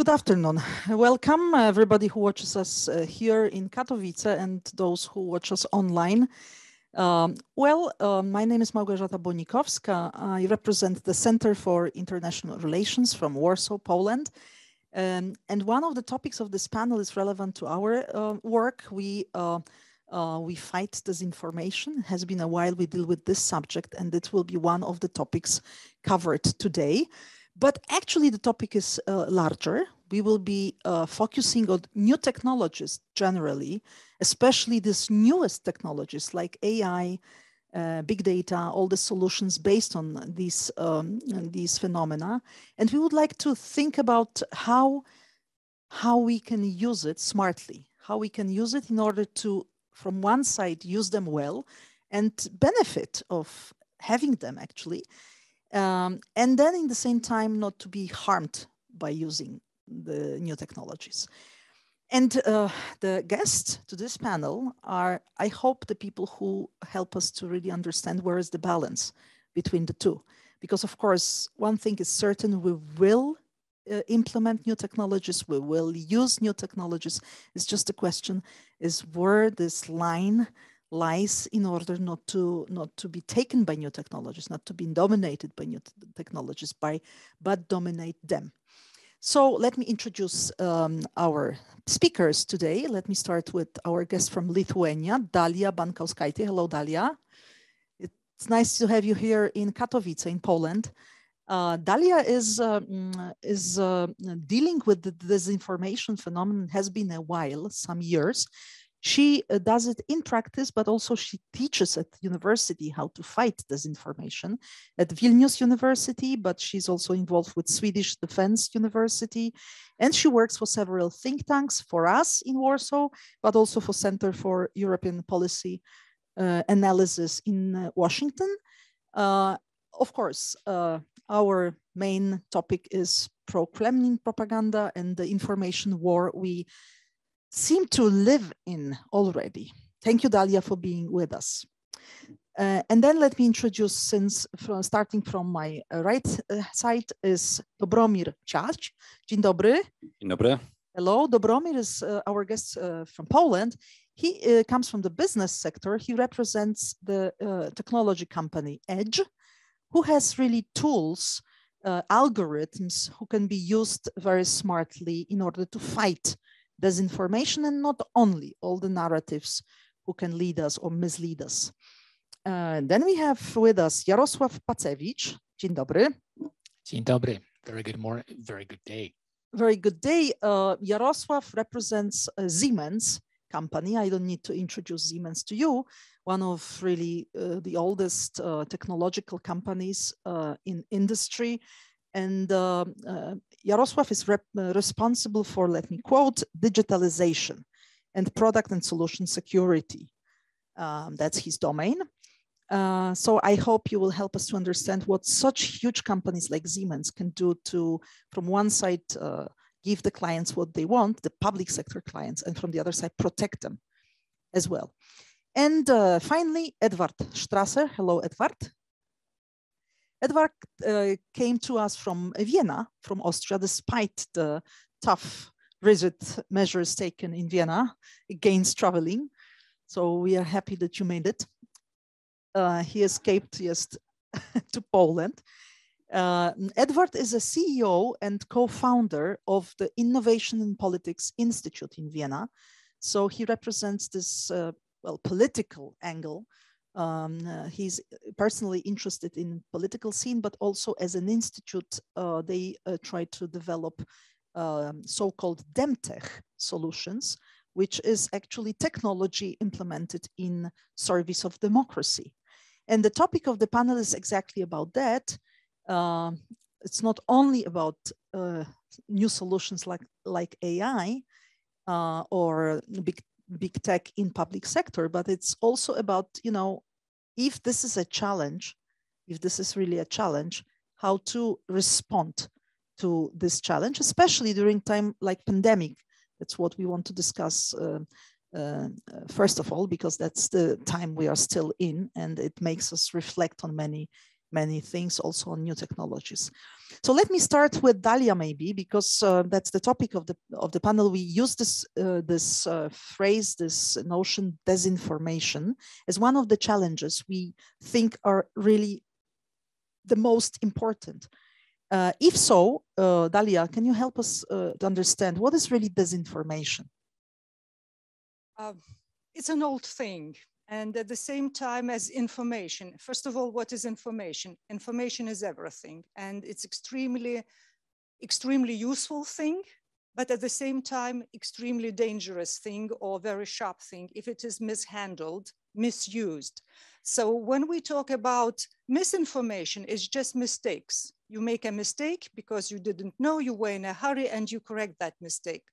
Good afternoon. Welcome, everybody who watches us uh, here in Katowice and those who watch us online. Um, well, uh, my name is Małgorzata Bonikowska. I represent the Center for International Relations from Warsaw, Poland. Um, and one of the topics of this panel is relevant to our uh, work. We uh, uh, we fight disinformation. It has been a while we deal with this subject, and it will be one of the topics covered today. But actually, the topic is uh, larger. We will be uh, focusing on new technologies generally, especially these newest technologies like AI, uh, big data, all the solutions based on these um, these phenomena. And we would like to think about how how we can use it smartly, how we can use it in order to, from one side, use them well and benefit of having them actually, um, and then in the same time not to be harmed by using the new technologies. And uh, the guests to this panel are, I hope, the people who help us to really understand where is the balance between the two. Because, of course, one thing is certain we will uh, implement new technologies, we will use new technologies. It's just a question is where this line lies in order not to not to be taken by new technologies, not to be dominated by new technologies, by but dominate them. So let me introduce um, our speakers today. Let me start with our guest from Lithuania, Dalia Bankauskaitė. Hello, Dalia. It's nice to have you here in Katowice, in Poland. Uh, Dalia is uh, is uh, dealing with the disinformation phenomenon has been a while, some years. She uh, does it in practice, but also she teaches at university how to fight disinformation at Vilnius University, but she's also involved with Swedish Defense University. And she works for several think tanks for us in Warsaw, but also for Center for European Policy uh, Analysis in uh, Washington. Uh, of course, uh, our main topic is pro-Kremlin propaganda and the information war we seem to live in already. Thank you, Dalia, for being with us. Uh, and then let me introduce, since from, starting from my uh, right uh, side is Dobromir Ciach. Dzień dobry. Dzień dobry. Hello, Dobromir is uh, our guest uh, from Poland. He uh, comes from the business sector. He represents the uh, technology company Edge, who has really tools, uh, algorithms who can be used very smartly in order to fight disinformation and not only all the narratives who can lead us or mislead us. Uh, then we have with us Jarosław Pacewicz. Dzień dobry. Dzień dobry. Very good morning. Very good day. very good day. Uh, Jarosław represents uh, Siemens company. I don't need to introduce Siemens to you, one of really uh, the oldest uh, technological companies uh, in industry. And uh, is rep- uh, responsible for, let me quote, digitalization and product and solution security. Um, that's his domain. Uh, so I hope you will help us to understand what such huge companies like Siemens can do to, from one side, uh, give the clients what they want, the public sector clients, and from the other side, protect them as well. And uh, finally, Edward Strasser. Hello, Edward. Edward uh, came to us from Vienna, from Austria, despite the tough, rigid measures taken in Vienna against traveling. So we are happy that you made it uh, he escaped just to Poland. Uh, Edward is a CEO and co-founder of the Innovation in Politics Institute in Vienna. So he represents this uh, well political angle. Um, uh, he's personally interested in political scene, but also as an institute, uh, they uh, try to develop um, so-called DemTech solutions, which is actually technology implemented in service of democracy. And the topic of the panel is exactly about that. Uh, it's not only about uh, new solutions like like AI uh, or big big tech in public sector, but it's also about you know if this is a challenge, if this is really a challenge, how to respond to this challenge, especially during time like pandemic. That's what we want to discuss uh, uh, first of all, because that's the time we are still in, and it makes us reflect on many many things also on new technologies. So let me start with Dalia maybe, because uh, that's the topic of the of the panel. We use this uh, this uh, phrase, this notion, disinformation, as one of the challenges we think are really the most important. Uh, if so, uh, Dalia, can you help us uh, to understand what is really disinformation? Um, it's an old thing and at the same time as information. First of all, what is information? Information is everything and it's extremely, extremely useful thing, but at the same time, extremely dangerous thing or very sharp thing if it is mishandled, misused. So when we talk about misinformation, it's just mistakes. You make a mistake because you didn't know, you were in a hurry and you correct that mistake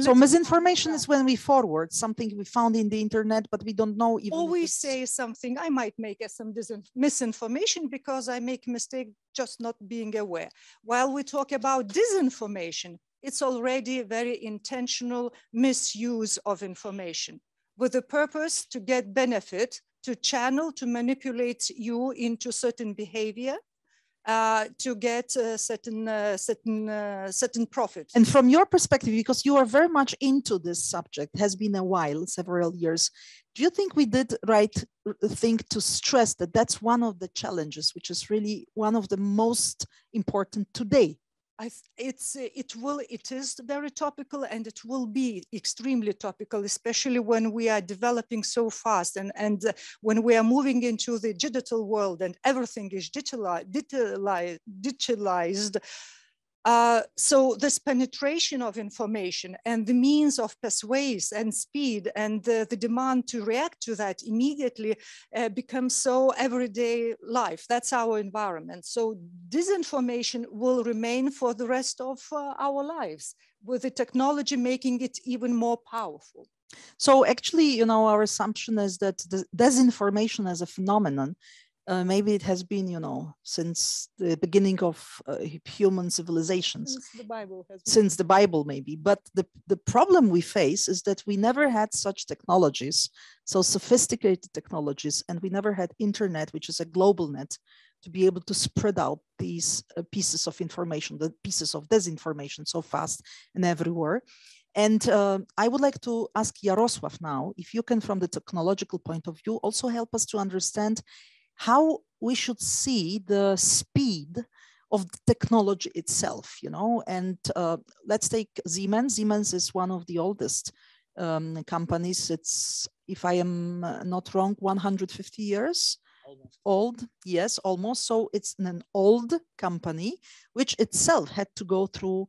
so misinformation is when we forward something we found in the internet, but we don't know even. Or we say something, I might make some misinformation because I make a mistake just not being aware. While we talk about disinformation, it's already very intentional misuse of information with the purpose to get benefit, to channel, to manipulate you into certain behavior uh, to get a certain uh, certain uh, certain profit. And from your perspective, because you are very much into this subject, has been a while, several years. Do you think we did right thing to stress that that's one of the challenges, which is really one of the most important today? I, it's it will it is very topical and it will be extremely topical, especially when we are developing so fast and and when we are moving into the digital world and everything is digitalized, digitalized uh, so this penetration of information and the means of persuasion and speed and the, the, demand to react to that immediately uh, becomes so everyday life. That's our environment. So disinformation will remain for the rest of uh, our lives with the technology making it even more powerful. So actually, you know, our assumption is that the disinformation as a phenomenon uh, maybe it has been, you know, since the beginning of uh, human civilizations. Since the Bible Since the Bible, maybe. But the, the problem we face is that we never had such technologies, so sophisticated technologies, and we never had internet, which is a global net, to be able to spread out these uh, pieces of information, the pieces of disinformation so fast and everywhere. And uh, I would like to ask Jarosław now, if you can, from the technological point of view, also help us to understand how we should see the speed of the technology itself, you know, and uh, let's take Siemens. Siemens is one of the oldest um, companies. It's, if I am uh, not wrong, 150 years almost. old. Yes, almost. So it's an old company, which itself had to go through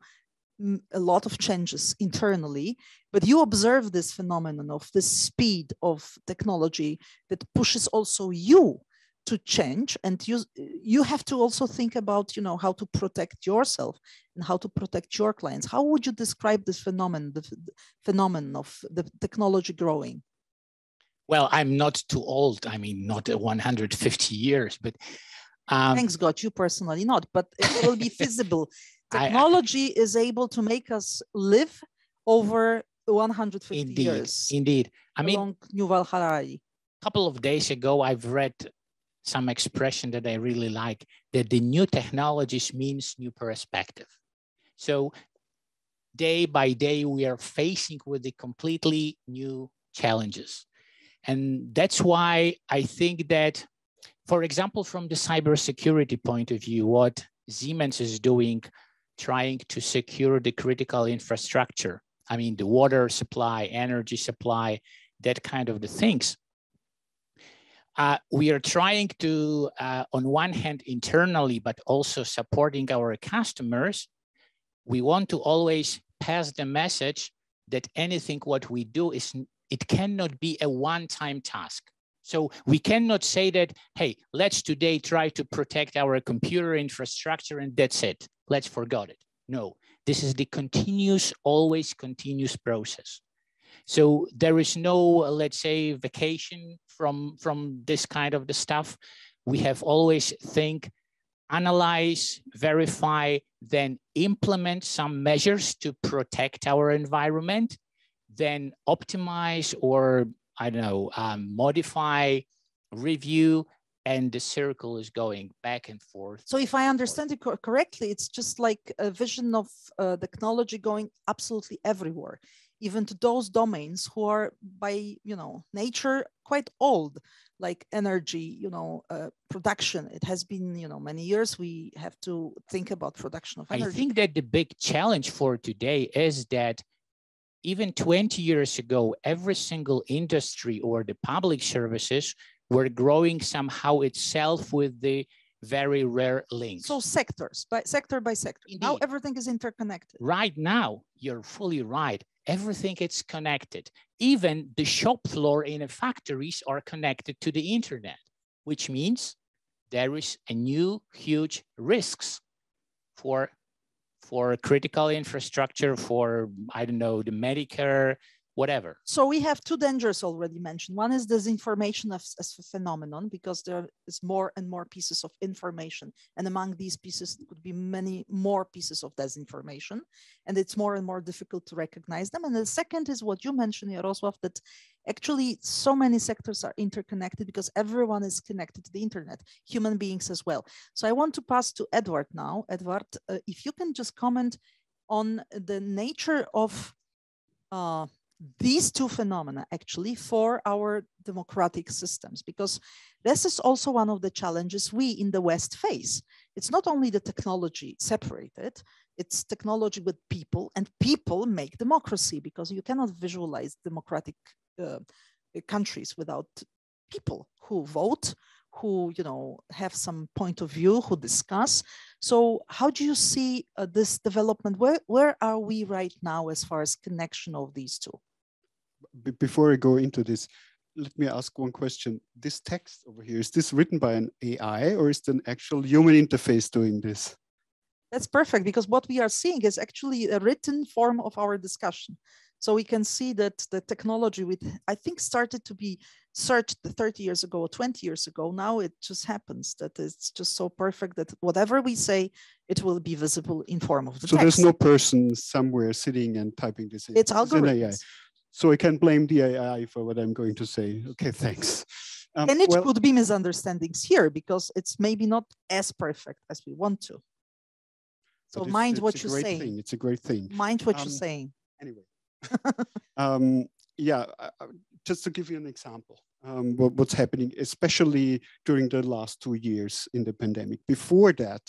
mm, a lot of changes internally, but you observe this phenomenon of the speed of technology that pushes also you to change and you you have to also think about you know how to protect yourself and how to protect your clients. How would you describe this phenomenon the, the phenomenon of the technology growing? Well i'm not too old. I mean not 150 years but um, thanks god you personally not but it will be feasible. Technology I, is able to make us live over 150 indeed, years. indeed. I mean Yuval Harari couple of days ago i've read some expression that I really like, that the new technologies means new perspective. So day by day, we are facing with the completely new challenges. And that's why I think that, for example, from the cybersecurity point of view, what Siemens is doing, trying to secure the critical infrastructure, I mean, the water supply, energy supply, that kind of the things uh, we are trying to, uh, on one hand, internally, but also supporting our customers, we want to always pass the message that anything what we do is, it cannot be a one-time task. So we cannot say that, hey, let's today try to protect our computer infrastructure and that's it. Let's forget it. No, This is the continuous, always continuous process. So there is no, let's say, vacation from, from this kind of the stuff. We have always think, analyze, verify, then implement some measures to protect our environment, then optimize or, I don't know, um, modify, review, and the circle is going back and forth. So if I understand it correctly, it's just like a vision of uh, technology going absolutely everywhere, even to those domains who are by, you know, nature quite old, like energy, you know, uh, production. It has been, you know, many years we have to think about production of energy. I think that the big challenge for today is that even 20 years ago, every single industry or the public services were growing somehow itself with the very rare links. So sectors, by sector by sector. Indeed. Now everything is interconnected. Right now, you're fully right. Everything is connected. Even the shop floor in factories are connected to the internet, which means there is a new huge risks for for critical infrastructure, for I don't know, the Medicare, whatever. So we have two dangers already mentioned. One is disinformation as, a phenomenon because there is more and more pieces of information. And among these pieces could be many more pieces of disinformation. And it's more and more difficult to recognize them. And the second is what you mentioned, Jarosław, that actually so many sectors are interconnected because everyone is connected to the internet, human beings as well. So I want to pass to Edward now. Edward, uh, if you can just comment on the nature of uh, these two phenomena actually for our democratic systems because this is also one of the challenges we in the west face. It's not only the technology separated it's technology with people and people make democracy because you cannot visualize democratic uh, countries without people who vote who you know have some point of view who discuss. So how do you see uh, this development? Where where are we right now as far as connection of these two before I go into this, let me ask one question. This text over here, is this written by an AI or is it an actual human interface doing this? That's perfect because what we are seeing is actually a written form of our discussion. So we can see that the technology with I think started to be searched 30 years ago or 20 years ago. Now it just happens that it's just so perfect that whatever we say, it will be visible in form of the so text. there's no person somewhere sitting and typing this in. It's algorithms. So I can blame the AI for what I'm going to say. Okay, thanks. Um, and it well, could be misunderstandings here because it's maybe not as perfect as we want to. So mind it's what you're saying. Thing. It's a great thing. Mind what um, you're saying. Anyway, um, yeah, just to give you an example, um, what, what's happening, especially during the last two years in the pandemic. Before that,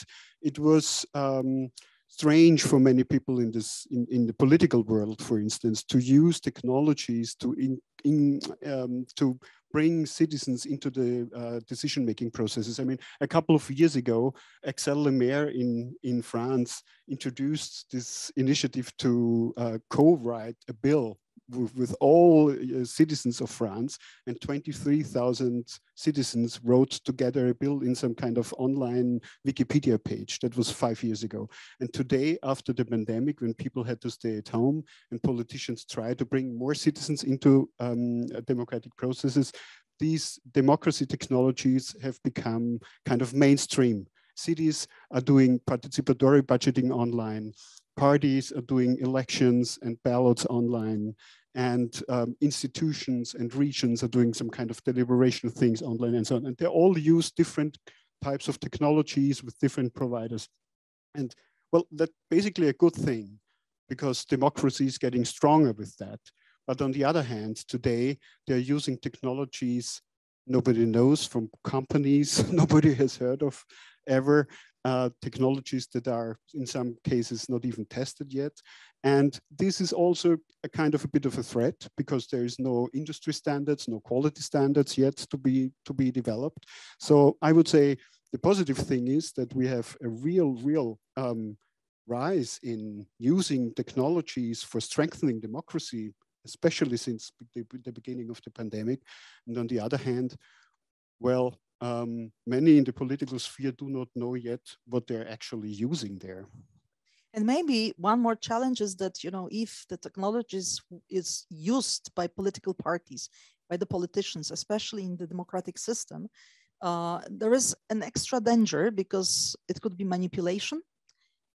it was um, strange for many people in this in, in the political world, for instance, to use technologies to in, in um, to bring citizens into the uh, decision-making processes. I mean, a couple of years ago, Axelle Lemaire in, in France introduced this initiative to uh, co-write a bill with, all uh, citizens of France, and 23,000 citizens wrote together a bill in some kind of online Wikipedia page. That was five years ago. And today, after the pandemic, when people had to stay at home and politicians try to bring more citizens into um, democratic processes, these democracy technologies have become kind of mainstream. Cities are doing participatory budgeting online parties are doing elections and ballots online and um, institutions and regions are doing some kind of deliberation things online and so on. And they all use different types of technologies with different providers. And well, that's basically a good thing because democracy is getting stronger with that. But on the other hand, today they're using technologies nobody knows from companies nobody has heard of ever uh, technologies that are in some cases not even tested yet. And this is also a kind of a bit of a threat because there is no industry standards, no quality standards yet to be, to be developed. So I would say the positive thing is that we have a real, real um, rise in using technologies for strengthening democracy, especially since the, the beginning of the pandemic. And on the other hand, well, um, many in the political sphere do not know yet what they're actually using there. And maybe one more challenge is that, you know, if the technology is, used by political parties, by the politicians, especially in the democratic system, uh, there is an extra danger because it could be manipulation.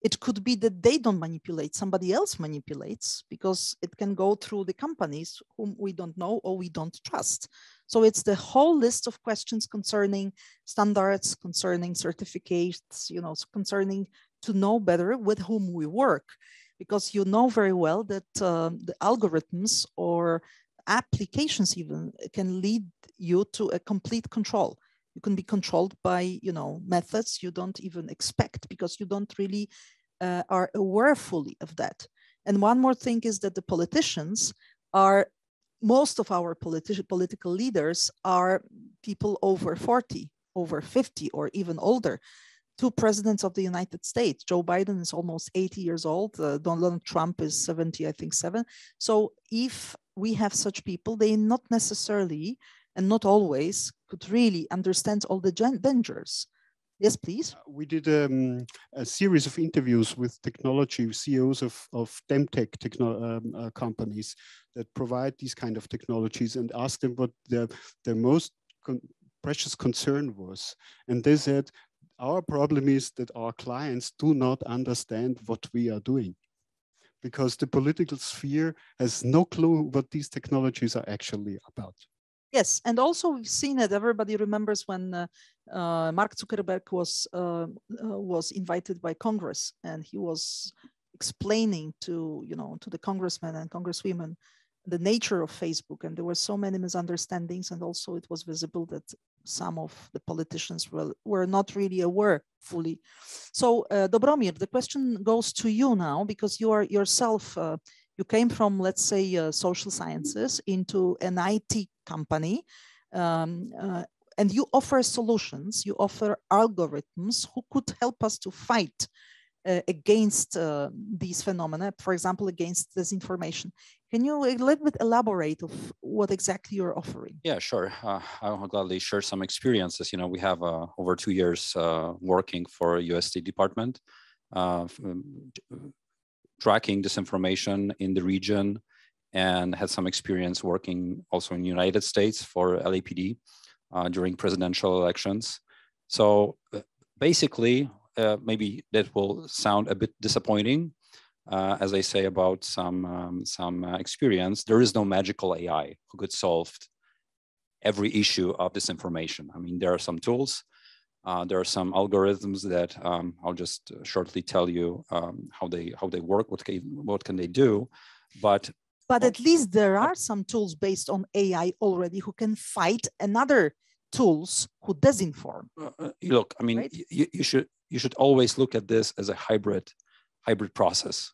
It could be that they don't manipulate, somebody else manipulates because it can go through the companies whom we don't know or we don't trust. So it's the whole list of questions concerning standards, concerning certificates, you know, concerning to know better with whom we work. Because you know very well that uh, the algorithms or applications even can lead you to a complete control you can be controlled by you know methods you don't even expect because you don't really uh, are aware fully of that and one more thing is that the politicians are most of our politi- political leaders are people over 40 over 50 or even older two presidents of the united states joe biden is almost 80 years old uh, donald trump is 70 i think 7 so if we have such people they not necessarily and not always could really understand all the dangers. Yes, please. Uh, we did um, a series of interviews with technology CEOs of, of Demtech techno um, uh, companies that provide these kind of technologies and asked them what their, their most con precious concern was. And they said, our problem is that our clients do not understand what we are doing because the political sphere has no clue what these technologies are actually about. Yes, and also we've seen it. Everybody remembers when uh, uh, Mark Zuckerberg was uh, uh, was invited by Congress, and he was explaining to you know to the congressmen and congresswomen the nature of Facebook, and there were so many misunderstandings, and also it was visible that some of the politicians were, were not really aware fully. So, uh, Dobromir, the question goes to you now because you are yourself uh, you came from, let's say, uh, social sciences into an IT company, um, uh, and you offer solutions, you offer algorithms who could help us to fight uh, against uh, these phenomena, for example, against disinformation. Can you a little bit elaborate of what exactly you're offering? Yeah, sure. Uh, I'll gladly share some experiences. You know, we have uh, over two years working for US State Department, uh, tracking disinformation in the region and had some experience working also in the United States for LAPD uh, during presidential elections. So uh, basically, uh, maybe that will sound a bit disappointing, uh, as I say about some, um, some uh, experience. There is no magical AI who could solve every issue of disinformation. I mean, there are some tools, uh, there are some algorithms that um, I'll just shortly tell you um, how they how they work, what can, what can they do, but but at least there are some tools based on AI already who can fight another tools who disinform. Uh, uh look, I mean, right? you, you should you should always look at this as a hybrid hybrid process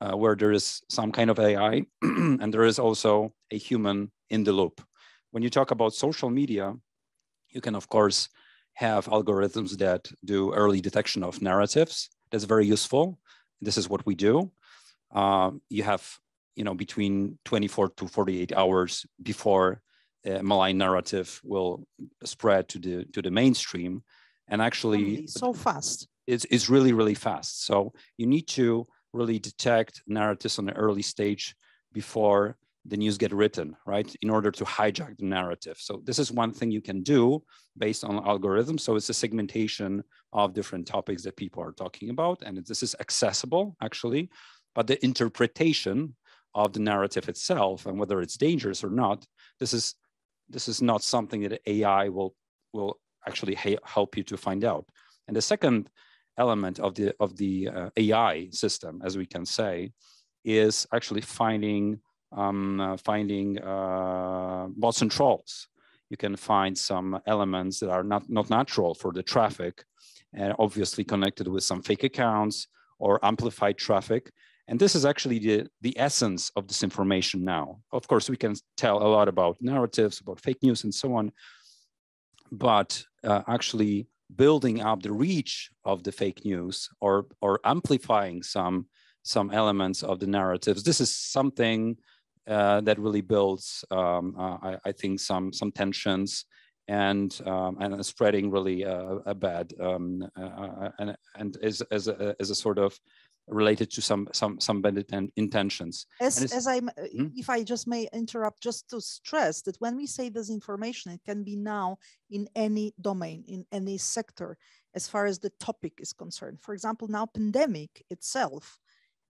uh, where there is some kind of AI and there is also a human in the loop. When you talk about social media, you can of course have algorithms that do early detection of narratives. That's very useful. This is what we do. Uh, you have, you know, between 24 to 48 hours before a malign narrative will spread to the to the mainstream, and actually, so fast. It's it's really really fast. So you need to really detect narratives on the early stage before the news get written, right? In order to hijack the narrative. So this is one thing you can do based on algorithms. So it's a segmentation of different topics that people are talking about. And this is accessible actually, but the interpretation of the narrative itself and whether it's dangerous or not, this is, this is not something that AI will, will actually help you to find out. And the second element of the, of the uh, AI system, as we can say, is actually finding um, uh, finding uh, bots and trolls. You can find some elements that are not, not natural for the traffic and obviously connected with some fake accounts or amplified traffic. And this is actually the, the essence of this information now. Of course, we can tell a lot about narratives, about fake news and so on, but uh, actually building up the reach of the fake news or, or amplifying some, some elements of the narratives. This is something uh, that really builds, um, uh, I, I, think, some some tensions and um, and spreading really a, a bad um, uh, uh, and and is as a, as a sort of related to some some some bad intentions. As as I, hmm? if I just may interrupt, just to stress that when we say disinformation, it can be now in any domain, in any sector, as far as the topic is concerned. For example, now pandemic itself,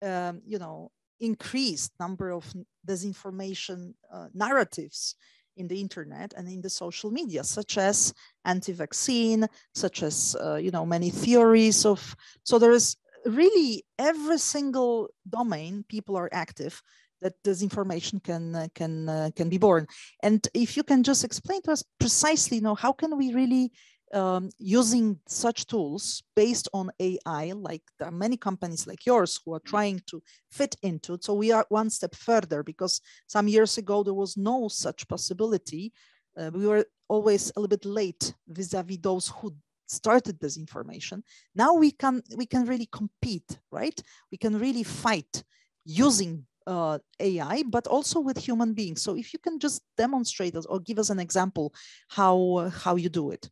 um, you know, increased number of disinformation uh, narratives in the internet and in the social media, such as anti-vaccine, such as uh, you know many theories of. So there is really every single domain people are active that disinformation can uh, can uh, can be born. And if you can just explain to us precisely, you know, how can we really um, using such tools based on AI, like there are many companies like yours who are trying to fit into it. So we are one step further because some years ago there was no such possibility. Uh, we were always a little bit late vis-a-vis those who started this information. Now we can we can really compete, right? We can really fight using uh, AI, but also with human beings. So if you can just demonstrate us or give us an example how uh, how you do it.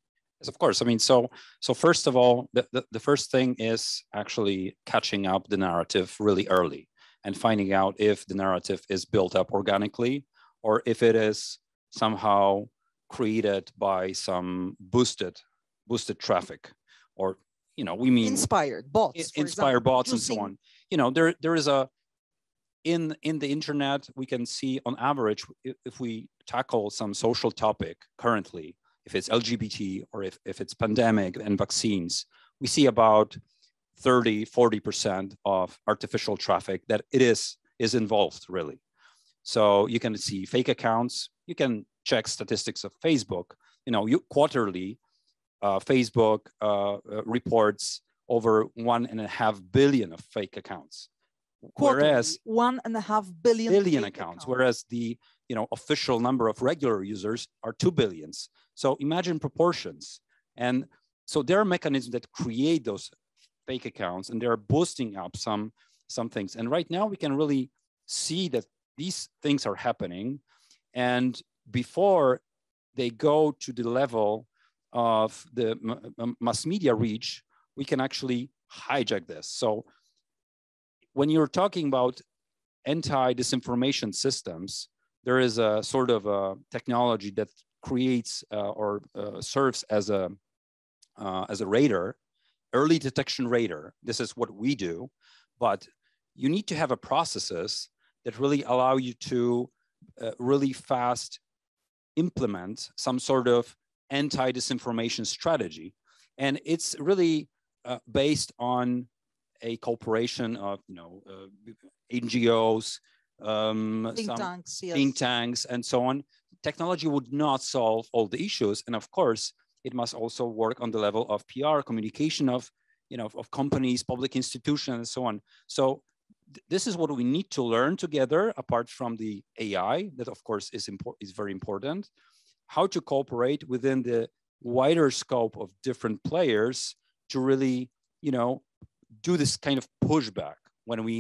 Yes, of course. I mean, so so first of all, the, the, the first thing is actually catching up the narrative really early and finding out if the narrative is built up organically or if it is somehow created by some boosted boosted traffic or you know we mean inspired bots inspired bots and so on you know there there is a in in the internet we can see on average if we tackle some social topic currently if it's LGBT or if, if it's pandemic and vaccines, we see about 30, 40% of artificial traffic that it is, is involved really. So you can see fake accounts, you can check statistics of Facebook, you know, you, quarterly, uh, Facebook uh, uh, reports over one and a half billion of fake accounts. Quarterly, whereas one and a half billion, billion accounts, accounts, whereas the you know official number of regular users are two billions. So imagine proportions. And so there are mechanisms that create those fake accounts and they're boosting up some, some things. And right now we can really see that these things are happening. And before they go to the level of the mass media reach, we can actually hijack this. So when you're talking about anti-disinformation systems, there is a sort of a technology that creates uh, or uh, serves as a uh, as a radar, early detection radar. This is what we do, but you need to have a processes that really allow you to really fast implement some sort of anti-disinformation strategy. And it's really uh, based on a cooperation of you know uh, NGOs, um, think tanks, yes. think tanks, and so on technology would not solve all the issues. And of course, it must also work on the level of PR, communication of, you know, of companies, public institutions, and so on. So th this is what we need to learn together, apart from the AI, that of course is, important, is very important, how to cooperate within the wider scope of different players to really, you know, do this kind of pushback when we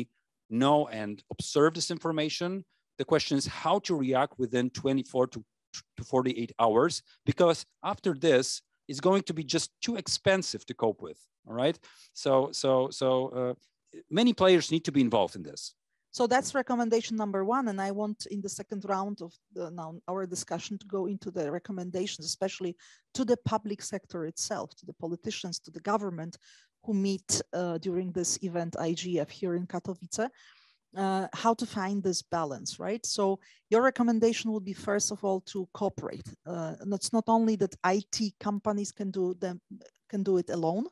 know and observe this information the question is how to react within 24 to, to 48 hours, because after this, it's going to be just too expensive to cope with. All right. So, so, so uh, many players need to be involved in this. So that's recommendation number one. And I want in the second round of the, now our discussion to go into the recommendations, especially to the public sector itself, to the politicians, to the government who meet uh, during this event IGF here in Katowice uh, how to find this balance, right? So your recommendation would be first of all to cooperate. Uh, and it's not only that IT companies can do them can do it alone,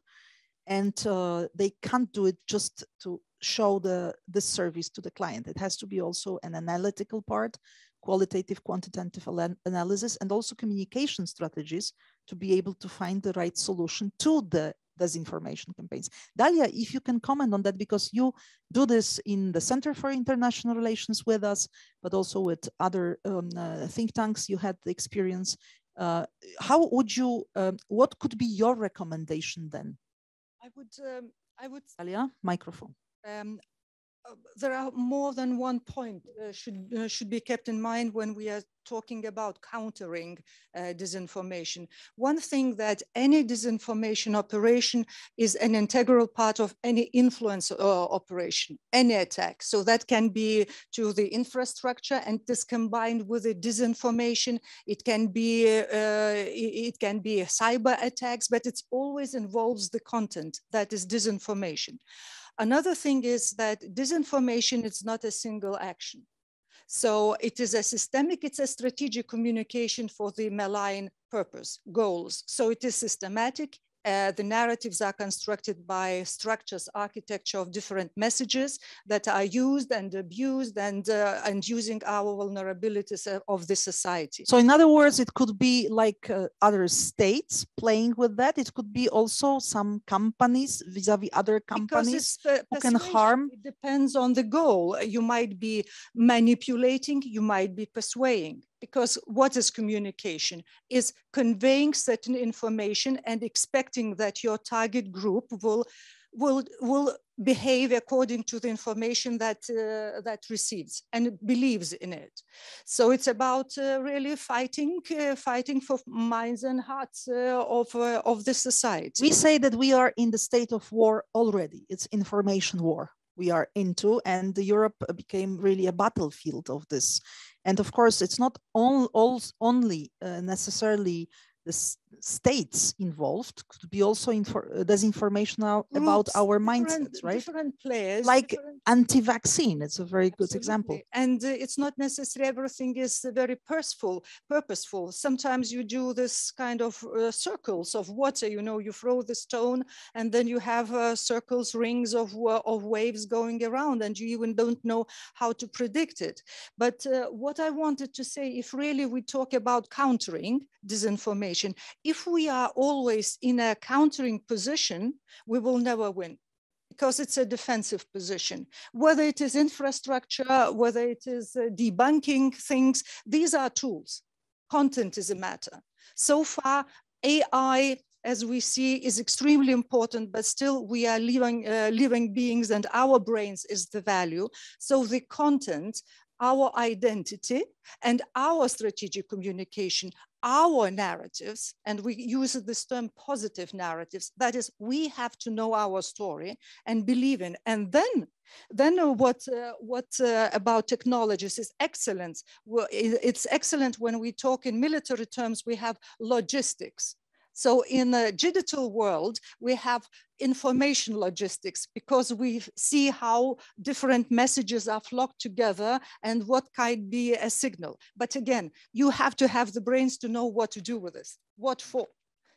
and uh, they can't do it just to show the the service to the client. It has to be also an analytical part, qualitative, quantitative analysis, and also communication strategies to be able to find the right solution to the disinformation campaigns. Dalia, if you can comment on that, because you do this in the Center for International Relations with us, but also with other um, uh, think tanks, you had the experience. Uh, how would you, um, what could be your recommendation then? I would, um, I would, Dalia, microphone. There are more than one point uh, should uh, should be kept in mind when we are talking about countering uh, disinformation. One thing that any disinformation operation is an integral part of any influence uh, operation, any attack. So that can be to the infrastructure and this combined with the disinformation. It can be uh, it can be cyber attacks, but it always involves the content that is disinformation. Another thing is that disinformation is not a single action. So it is a systemic, it's a strategic communication for the malign purpose, goals. So it is systematic, uh, the narratives are constructed by structures, architecture of different messages that are used and abused and, uh, and using our vulnerabilities of the society. So in other words, it could be like uh, other states playing with that. It could be also some companies vis-a-vis -vis other companies who can harm. It depends on the goal. You might be manipulating, you might be persuading because what is communication? Is conveying certain information and expecting that your target group will will will behave according to the information that uh, that receives and believes in it. So it's about uh, really fighting uh, fighting for minds and hearts uh, of uh, of the society. We say that we are in the state of war already. It's information war we are into and Europe became really a battlefield of this and of course, it's not all, all only uh, necessarily the states involved could be also infor uh, disinformation about our mindsets, right? Different players. Like different... anti-vaccine, it's a very good example. And uh, it's not necessarily everything is very purposeful. Purposeful. Sometimes you do this kind of uh, circles of water. You know, you throw the stone, and then you have uh, circles, rings of uh, of waves going around, and you even don't know how to predict it. But uh, what I wanted to say, if really we talk about countering disinformation, if we are always in a countering position, we will never win because it's a defensive position. Whether it is infrastructure, whether it is uh, debunking things, these are tools. Content is a matter. So far, AI, as we see, is extremely important, but still we are living, uh, living beings and our brains is the value. So the content our identity and our strategic communication, our narratives, and we use this term positive narratives. That is, we have to know our story and believe in. And then, then what, uh, what uh, about technologies is excellence. It's excellent when we talk in military terms, we have logistics. So in the digital world, we have information logistics because we see how different messages are flocked together and what can be a signal. But again, you have to have the brains to know what to do with this, what for.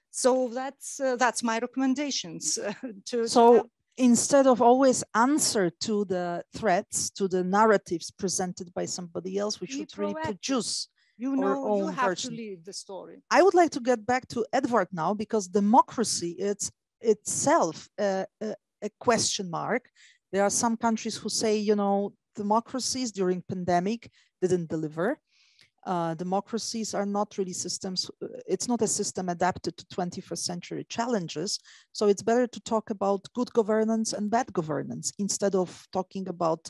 So that's uh, that's my recommendations. Uh, to so instead of always answer to the threats, to the narratives presented by somebody else, we should really produce you know you have version. to lead the story i would like to get back to edward now because democracy it's itself a, a, a question mark there are some countries who say you know democracies during pandemic didn't deliver uh, democracies are not really systems, uh, it's not a system adapted to 21st century challenges. So it's better to talk about good governance and bad governance instead of talking about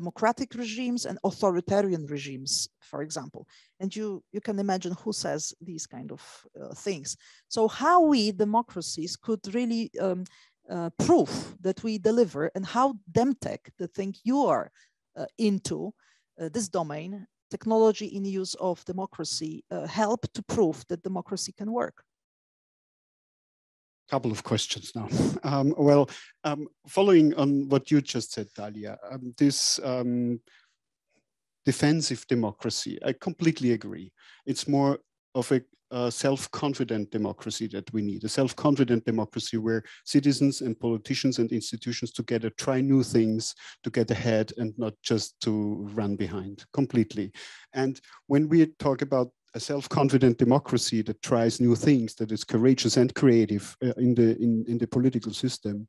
democratic regimes and authoritarian regimes, for example. And you, you can imagine who says these kind of uh, things. So how we democracies could really um, uh, prove that we deliver and how Demtech, the thing you are uh, into, uh, this domain, technology in use of democracy, uh, help to prove that democracy can work couple of questions now. Um, well, um, following on what you just said, Dalia, um, this um, defensive democracy, I completely agree. It's more of a, a self-confident democracy that we need, a self-confident democracy where citizens and politicians and institutions together try new things to get ahead and not just to run behind completely. And when we talk about a self-confident democracy that tries new things, that is courageous and creative uh, in, the, in, in the political system,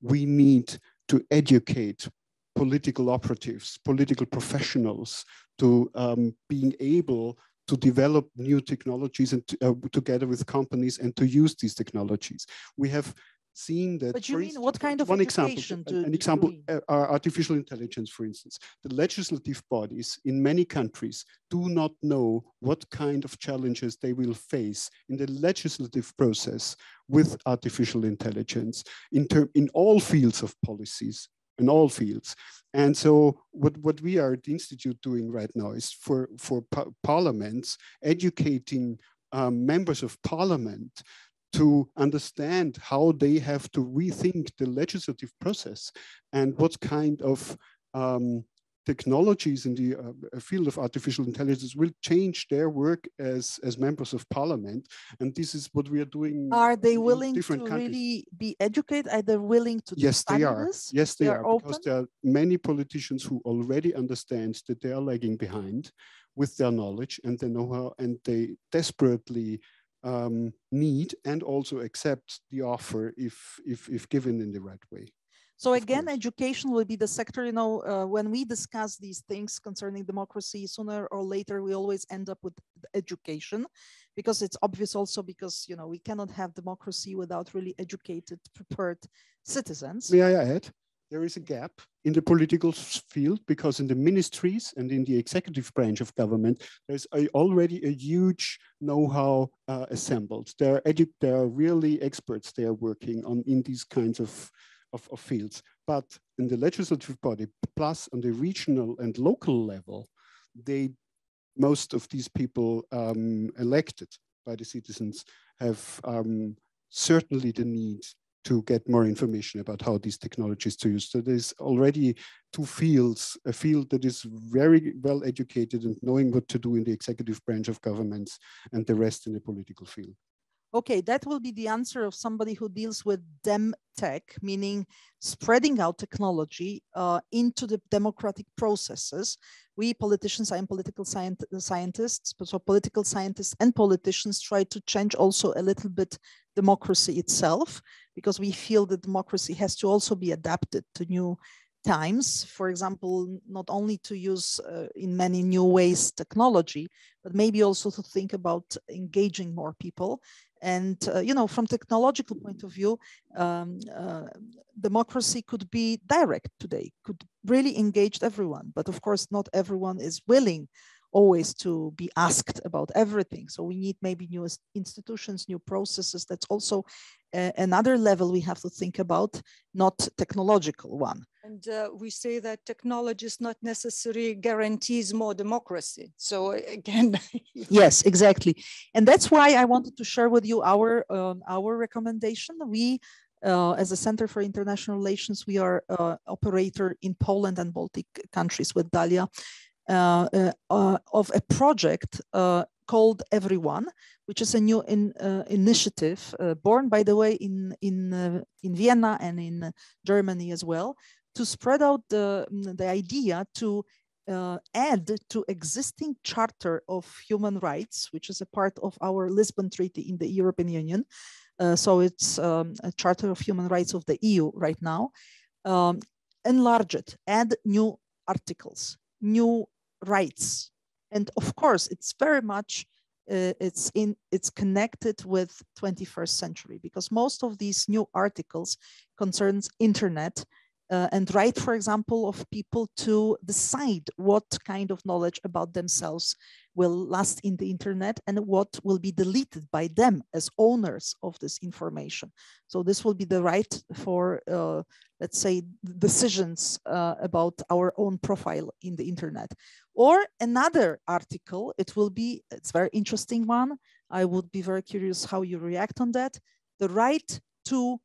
we need to educate political operatives, political professionals to um, being able to develop new technologies and to, uh, together with companies and to use these technologies. We have seen that. But you mean instance, what kind of one example? do- an example: uh, artificial intelligence, for instance. The legislative bodies in many countries do not know what kind of challenges they will face in the legislative process with artificial intelligence in term in all fields of policies in all fields. And so what, what we are at the Institute doing right now is for, for pa parliaments, educating um, members of parliament to understand how they have to rethink the legislative process and what kind of um, technologies in the uh, field of artificial intelligence will change their work as, as members of parliament. And this is what we are doing. Are they in willing to countries. really be educated? Are they willing to Yes, they are. this? Yes, they, They are, are because there are many politicians who already understand that they are lagging behind with their knowledge and their know-how, and they desperately um, need and also accept the offer if if if given in the right way. So again, education will be the sector, you know, uh, when we discuss these things concerning democracy, sooner or later, we always end up with education because it's obvious also because, you know, we cannot have democracy without really educated, prepared citizens. May I add? There is a gap in the political field because in the ministries and in the executive branch of government, there's a, already a huge know-how uh, assembled. There are, there are really experts there working on in these kinds of, of, of fields. But in the legislative body, plus on the regional and local level, they most of these people um, elected by the citizens have um, certainly the need to get more information about how these technologies to use. So there's already two fields, a field that is very well educated and knowing what to do in the executive branch of governments and the rest in the political field. Okay, that will be the answer of somebody who deals with dem tech, meaning spreading out technology uh, into the democratic processes. We politicians, am political scient scientists, so political scientists and politicians try to change also a little bit democracy itself, because we feel that democracy has to also be adapted to new times. For example, not only to use uh, in many new ways technology, but maybe also to think about engaging more people and uh, you know, from technological point of view, um, uh, democracy could be direct today, could really engage everyone. But of course, not everyone is willing always to be asked about everything. So we need maybe new institutions, new processes. That's also uh, another level we have to think about, not technological one. And uh, we say that technology is not necessarily guarantees more democracy. So again, Yes, exactly. And that's why I wanted to share with you our um, our recommendation. We, uh, as a Center for International Relations, we are uh, operator in Poland and Baltic countries with Dalia of a project uh, called Everyone, which is a new in, uh, initiative uh, born, by the way, in in uh, in Vienna and in uh, Germany as well, to spread out the the idea to uh, add to existing charter of human rights, which is a part of our Lisbon Treaty in the European Union. Uh, so it's um, a charter of human rights of the EU right now. Um, enlarge it, add new articles, new rights, and of course, it's very much uh, it's in it's connected with 21st century because most of these new articles concerns internet uh, and right, for example, of people to decide what kind of knowledge about themselves will last in the internet and what will be deleted by them as owners of this information. So this will be the right for, uh, let's say, decisions uh, about our own profile in the internet. Or another article, it will be, it's very interesting one. I would be very curious how you react on that. The right to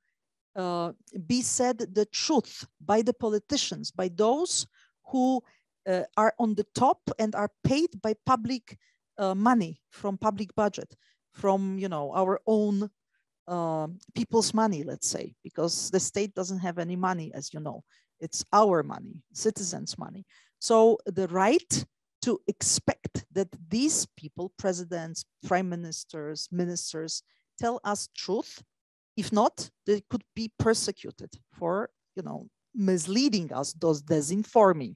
uh, be said the truth by the politicians, by those who uh, are on the top and are paid by public uh, money from public budget, from you know our own uh, people's money, let's say, because the state doesn't have any money, as you know, it's our money, citizens' money. So the right to expect that these people, presidents, prime ministers, ministers, tell us truth if not, they could be persecuted for, you know, misleading us, those disinforming.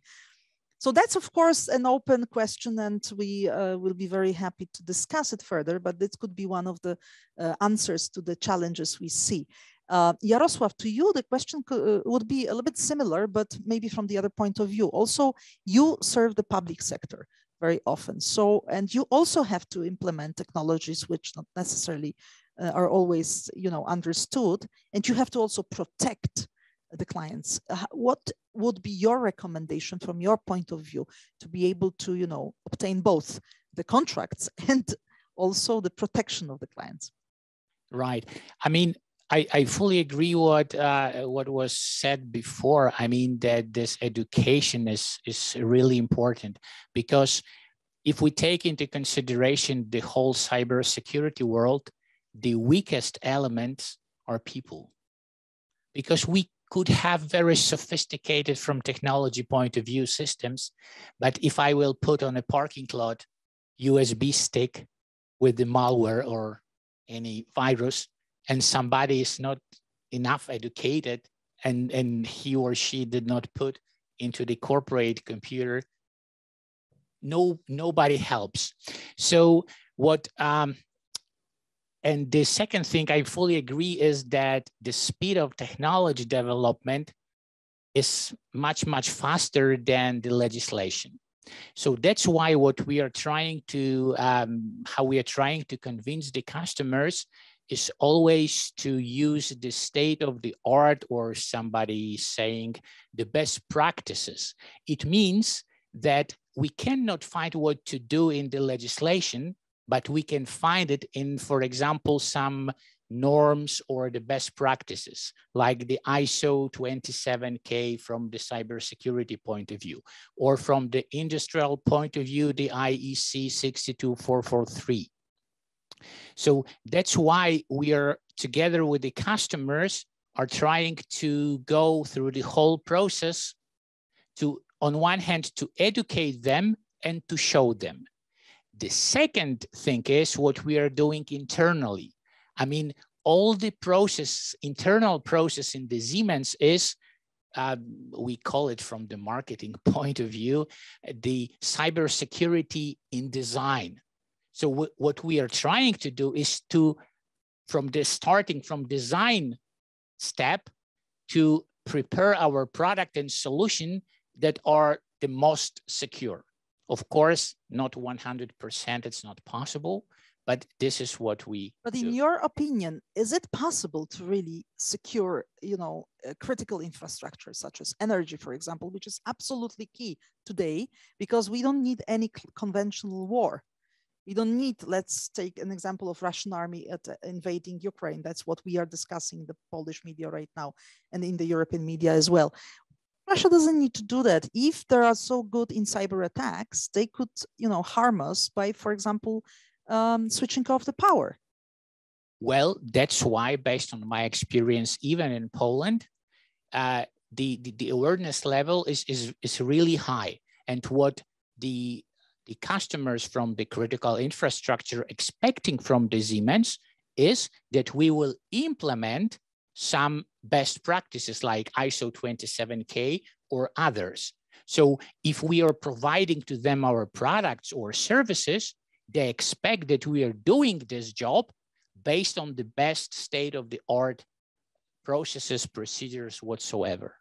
So that's of course an open question, and we uh, will be very happy to discuss it further. But this could be one of the uh, answers to the challenges we see. Uh, Yaroslav, to you, the question uh, would be a little bit similar, but maybe from the other point of view. Also, you serve the public sector very often. So, and you also have to implement technologies which not necessarily uh, are always, you know, understood. And you have to also protect the clients. Uh, what would be your recommendation from your point of view to be able to, you know, obtain both the contracts and also the protection of the clients? Right. I mean, I, I fully agree what uh, what was said before. I mean that this education is is really important because if we take into consideration the whole cybersecurity world, the weakest elements are people, because we could have very sophisticated from technology point of view systems, but if I will put on a parking lot USB stick with the malware or any virus, and somebody is not enough educated and, and he or she did not put into the corporate computer, no, nobody helps. So what, um, and the second thing I fully agree is that the speed of technology development is much, much faster than the legislation. So that's why what we are trying to, um, how we are trying to convince the customers is always to use the state of the art or somebody saying the best practices. It means that we cannot find what to do in the legislation, but we can find it in, for example, some norms or the best practices, like the ISO 27K from the cybersecurity point of view, or from the industrial point of view, the IEC 62443. So that's why we are together with the customers are trying to go through the whole process to, on one hand, to educate them and to show them. The second thing is what we are doing internally. I mean, all the process, internal process in the Siemens is, uh, we call it from the marketing point of view, the cybersecurity in design. So what we are trying to do is to, from the starting from design step to prepare our product and solution that are the most secure. Of course, not 100%, it's not possible, but this is what we But in do. your opinion, is it possible to really secure, you know, critical infrastructure such as energy, for example, which is absolutely key today because we don't need any conventional war we don't need, let's take an example of Russian army at, uh, invading Ukraine. That's what we are discussing in the Polish media right now and in the European media as well. Russia doesn't need to do that. If they are so good in cyber attacks, they could, you know, harm us by, for example, um, switching off the power. Well, that's why, based on my experience, even in Poland, uh, the, the, the awareness level is, is, is really high. And what the the customers from the critical infrastructure expecting from the Siemens is that we will implement some best practices like ISO 27K or others. So if we are providing to them our products or services, they expect that we are doing this job based on the best state of the art processes, procedures whatsoever.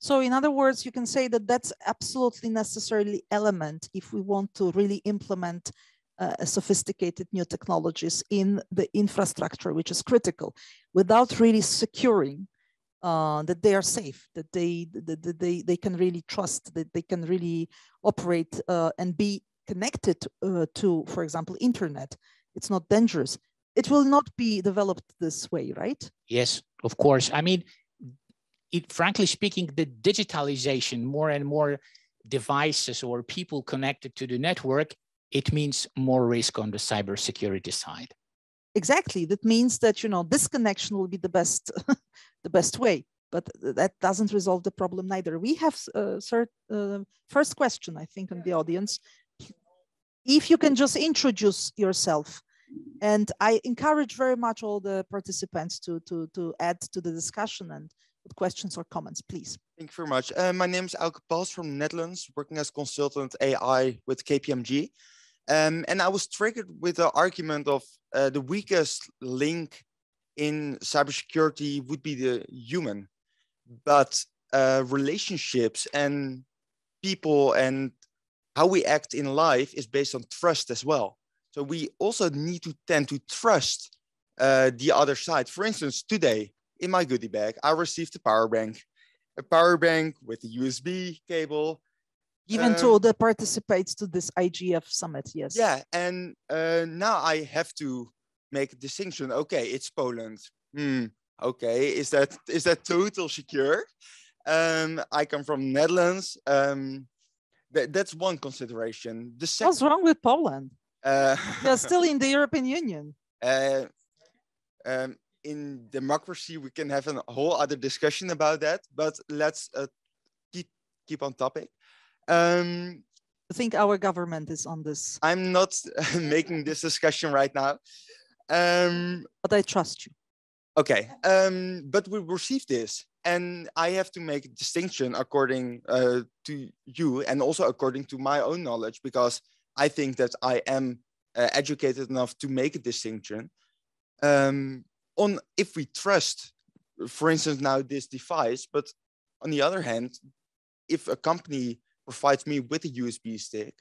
So in other words, you can say that that's absolutely necessarily element if we want to really implement uh, sophisticated new technologies in the infrastructure, which is critical, without really securing uh, that they are safe, that they, that they, they can really trust, that they can really operate uh, and be connected uh, to, for example, internet. It's not dangerous. It will not be developed this way, right? Yes, of course. I mean, it, frankly speaking, the digitalization, more and more devices or people connected to the network, it means more risk on the cybersecurity side. Exactly. That means that you know disconnection will be the best, the best way. But that doesn't resolve the problem neither. We have uh, cert, uh, first question, I think, in the audience. If you can just introduce yourself, and I encourage very much all the participants to to to add to the discussion and questions or comments, please. Thank you very much. Uh, my name is Elke Pas from the Netherlands, working as consultant AI with KPMG. Um, and I was triggered with the argument of uh, the weakest link in cybersecurity would be the human, but uh, relationships and people and how we act in life is based on trust as well. So we also need to tend to trust uh, the other side. For instance, today in my goodie bag, I received a power bank, a power bank with a USB cable. Even um, to the participates to this IGF summit, yes. Yeah, and uh, now I have to make a distinction. Okay, it's Poland. Hmm. Okay, is that is that total secure? Um, I come from Netherlands. Um, that, that's one consideration. The second, What's wrong with Poland? uh, They're still in the European Union. uh, um, in democracy, we can have a whole other discussion about that. But let's uh, keep keep on topic. Um, I think our government is on this, I'm not making this discussion right now. Um, but I trust you. Okay, um, but we received this, and I have to make a distinction according uh, to you, and also according to my own knowledge, because I think that I am uh, educated enough to make a distinction. Um, on if we trust, for instance, now this device, but on the other hand, if a company provides me with a USB stick,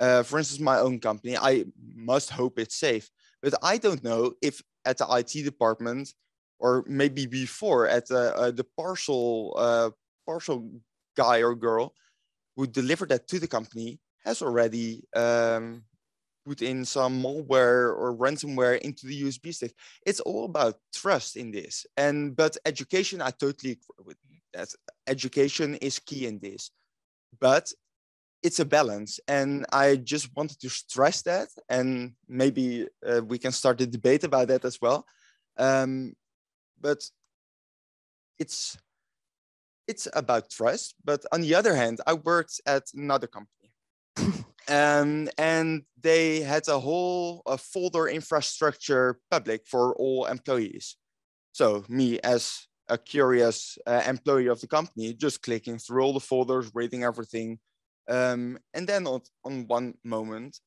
uh, for instance, my own company, I must hope it's safe. But I don't know if at the IT department or maybe before at the uh, the parcel uh, parcel guy or girl who delivered that to the company has already um, put in some malware or ransomware into the USB stick. It's all about trust in this. And but education, I totally agree with that. Education is key in this, but it's a balance, and I just wanted to stress that. And maybe uh, we can start a debate about that as well. Um, but it's it's about trust. But on the other hand, I worked at another company, um, and they had a whole a folder infrastructure public for all employees. So me as a curious uh, employee of the company, just clicking through all the folders, reading everything, um, and then on, on one moment,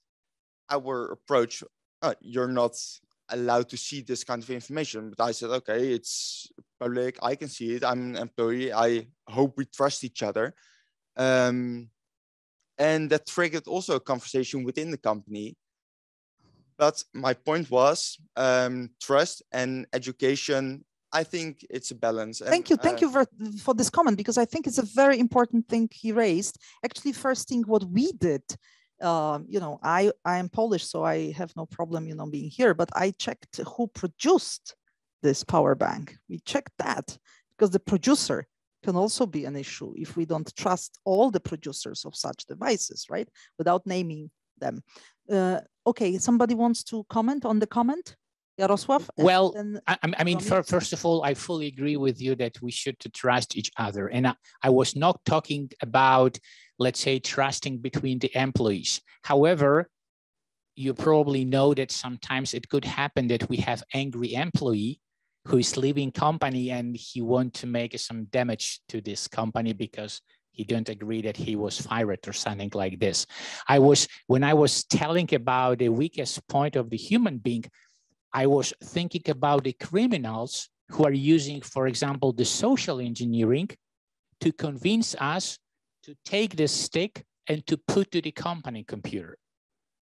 our approach, uh, you're not allowed to see this kind of information. But I said, okay, it's public. I can see it. I'm an employee. I hope we trust each other. Um, and that triggered also a conversation within the company. But my point was um, trust and education. I think it's a balance. And, Thank you. Thank uh, you for, for this comment because I think it's a very important thing he raised. Actually, first thing what we did um, you know, I, I am Polish, so I have no problem, you know, being here, but I checked who produced this power bank. We checked that because the producer can also be an issue if we don't trust all the producers of such devices, right? Without naming them. Uh, okay, somebody wants to comment on the comment? Yaroslav? Well, then I, I- I mean, Romy? first of all, I fully agree with you that we should trust each other. And I, I was not talking about, let's say, trusting between the employees. However, you probably know that sometimes it could happen that we have angry employee who is leaving company and he want to make some damage to this company because he don't agree that he was fired or something like this. I was when I was telling about the weakest point of the human being, I was thinking about the criminals who are using, for example, the social engineering to convince us to take the stick and to put to the company computer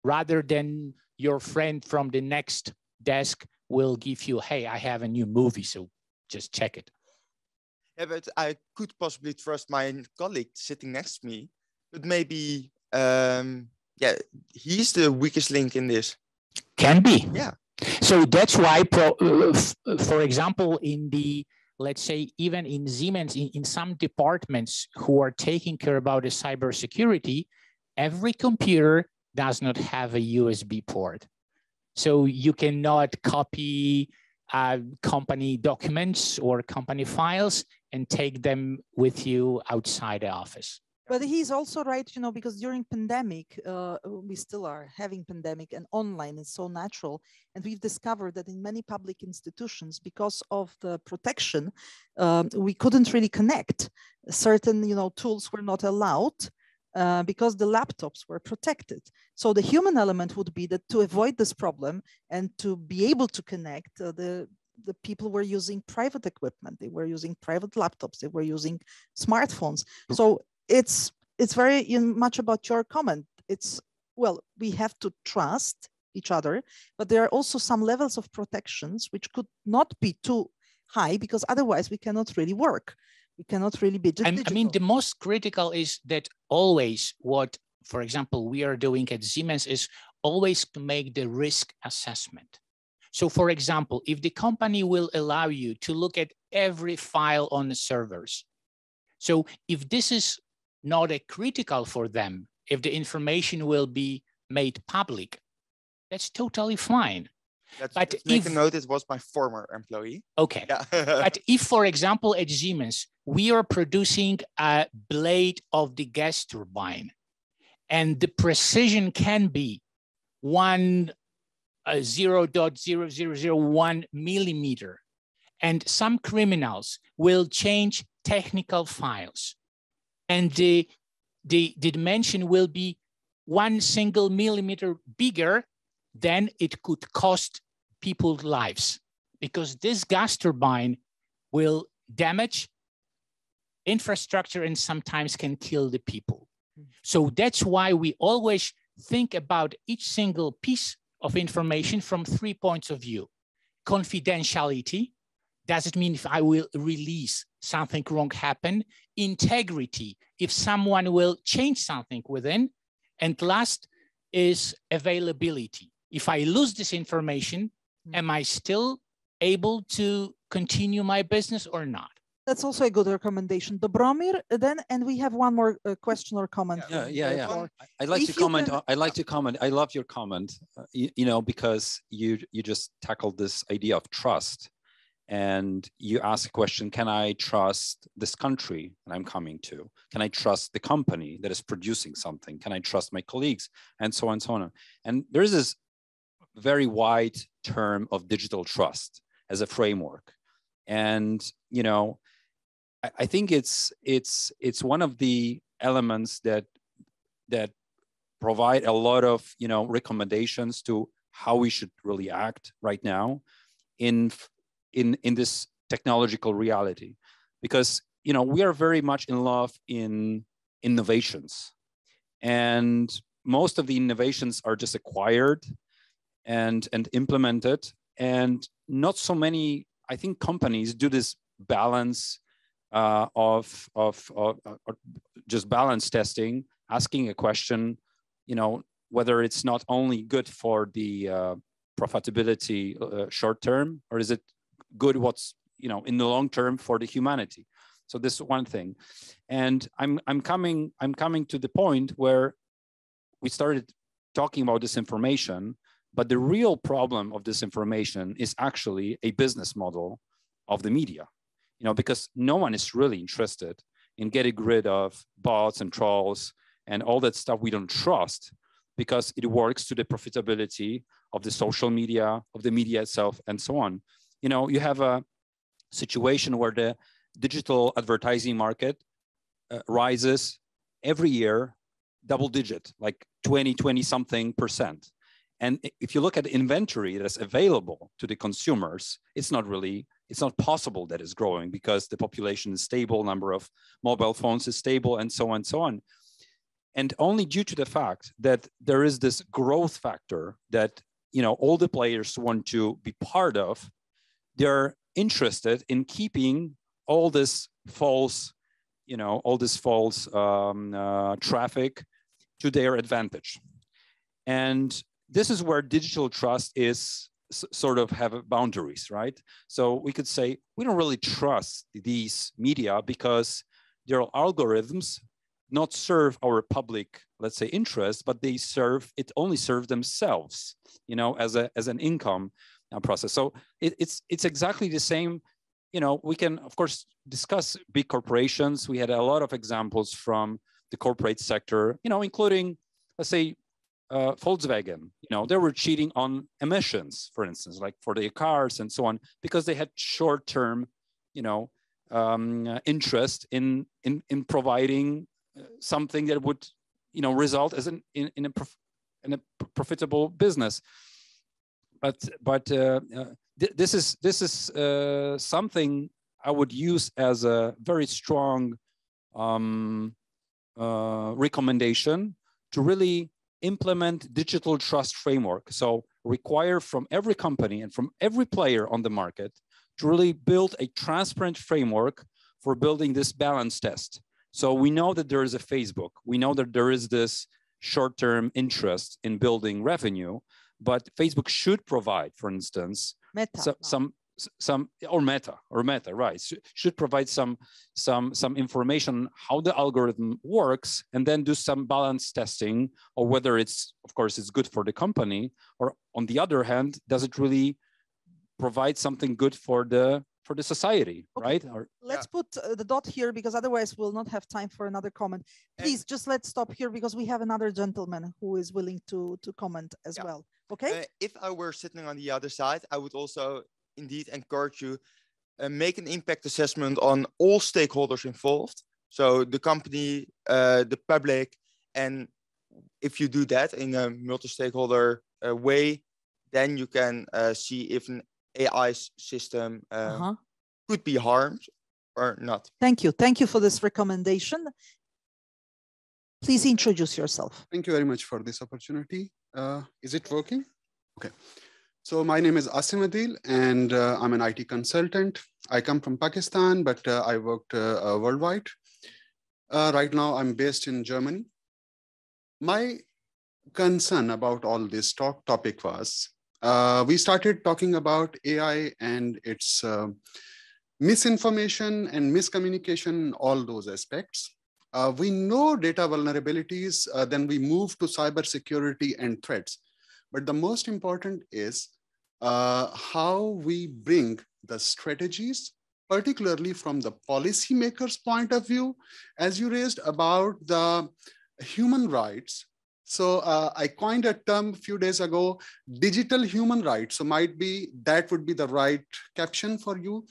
rather than your friend from the next desk will give you, hey, I have a new movie, so just check it. Yeah, but I could possibly trust my colleague sitting next to me, but maybe, um, yeah, he's the weakest link in this. Can be. Yeah. So that's why, pro, uh, for example, in the let's say even in Siemens, in, in some departments who are taking care about the cybersecurity, every computer does not have a USB port. So you cannot copy uh, company documents or company files and take them with you outside the office. But he's also right, you know, because during pandemic, uh, we still are having pandemic and online is so natural. And we've discovered that in many public institutions, because of the protection, um, we couldn't really connect. Certain, you know, tools were not allowed uh, because the laptops were protected. So the human element would be that to avoid this problem and to be able to connect, uh, the the people were using private equipment. They were using private laptops. They were using smartphones. So it's it's very much about your comment. It's well, we have to trust each other, but there are also some levels of protections which could not be too high because otherwise we cannot really work. We cannot really be digital. I mean, the most critical is that always what, for example, we are doing at Siemens is always to make the risk assessment. So for example, if the company will allow you to look at every file on the servers, so if this is not a critical for them, if the information will be made public, that's totally fine. Let's, but let's make if, a note, it was my former employee. Okay. Yeah. but if, for example, at Siemens, we are producing a blade of the gas turbine, and the precision can be one uh, 0.0001 millimeter, and some criminals will change technical files, and the, the, the dimension will be one single millimeter bigger then it could cost people's lives because this gas turbine will damage infrastructure and sometimes can kill the people. So that's why we always think about each single piece of information from three points of view. Confidentiality, does it mean if I will release something wrong happen? Integrity, if someone will change something within. And last is availability if I lose this information, mm. am I still able to continue my business or not? That's also a good recommendation. Dobromir, then, and we have one more uh, question or comment. Yeah, yeah, yeah. yeah. I'd like if to comment. Can... I'd like to comment. I love your comment. Uh, you, you, know, because you you just tackled this idea of trust, and you ask a question: Can I trust this country that I'm coming to? Can I trust the company that is producing something? Can I trust my colleagues, and so on and so on? And there is this very wide term of digital trust as a framework. And, you know, I, I think it's it's it's one of the elements that that provide a lot of you know recommendations to how we should really act right now in in in this technological reality because you know we are very much in love in innovations and most of the innovations are just acquired and and implement it and not so many i think companies do this balance uh, of, of, of, of just balance testing asking a question you know whether it's not only good for the uh, profitability uh, short term or is it good what's you know in the long term for the humanity? So this is one thing. And i'm i'm coming i'm coming to the point where we started talking about this information but the real problem of this information is actually a business model of the media, you know, because no one is really interested in getting rid of bots and trolls and all that stuff we don't trust because it works to the profitability of the social media, of the media itself, and so on. You know, you have a situation where the digital advertising market uh, rises every year double digit, like 20, 20 something percent. And if you look at inventory that's available to the consumers, it's not really, it's not possible that it's growing because the population is stable, number of mobile phones is stable, and so on and so on. And only due to the fact that there is this growth factor that you know all the players want to be part of, they're interested in keeping all this false, you know, all this false um, uh, traffic to their advantage. And this is where digital trust is sort of have boundaries, right? So we could say we don't really trust these media because their algorithms not serve our public, let's say, interest, but they serve it only serve themselves, you know, as a as an income uh, process. So it, it's it's exactly the same. You know, we can of course discuss big corporations. We had a lot of examples from the corporate sector, you know, including let's say uh, Volkswagen, you know, they were cheating on emissions, for instance, like for their cars and so on, because they had short-term, you know, um, uh, interest in, in in providing uh, something that would, you know, result as an in, in a prof, in a profitable business. But but uh, uh, th this is this is uh, something I would use as a very strong um, uh, recommendation to really implement digital trust framework. So require from every company and from every player on the market to really build a transparent framework for building this balance test. So we know that there is a Facebook. We know that there is this short-term interest in building revenue, but Facebook should provide, for instance, Meta. so, some some or meta or meta right should provide some some some information how the algorithm works and then do some balance testing or whether it's of course it's good for the company or on the other hand does it really provide something good for the for the society Okay. right or Let's put uh, the dot here because otherwise we'll not have time for another comment. Please just let's stop here because we have another gentleman who is willing to to comment as Yeah. well. Okay. Uh, if I were sitting on the other side, I would also indeed encourage you uh, make an impact assessment on all stakeholders involved. So the company, uh, the public, and if you do that in a multi-stakeholder uh, way, then you can uh, see if an AI system uh, uh-huh. could be harmed or not. Thank you. Thank you for this recommendation. Please introduce yourself. Thank you very much for this opportunity. Uh, is it working? Okay. So my name is Asim Adil and uh, I'm an IT consultant. I come from Pakistan, but uh, I worked uh, uh, worldwide. Uh, right now I'm based in Germany. My concern about all this talk topic was, uh, we started talking about AI and its misinformation and miscommunication, all those aspects. We know data vulnerabilities, then we move to cybersecurity and threats. But the most important is uh, how we bring the strategies, particularly from the policymakers' point of view, as you raised about the human rights. So uh, I coined a term a few days ago, digital human rights. So might be that would be the right caption for you.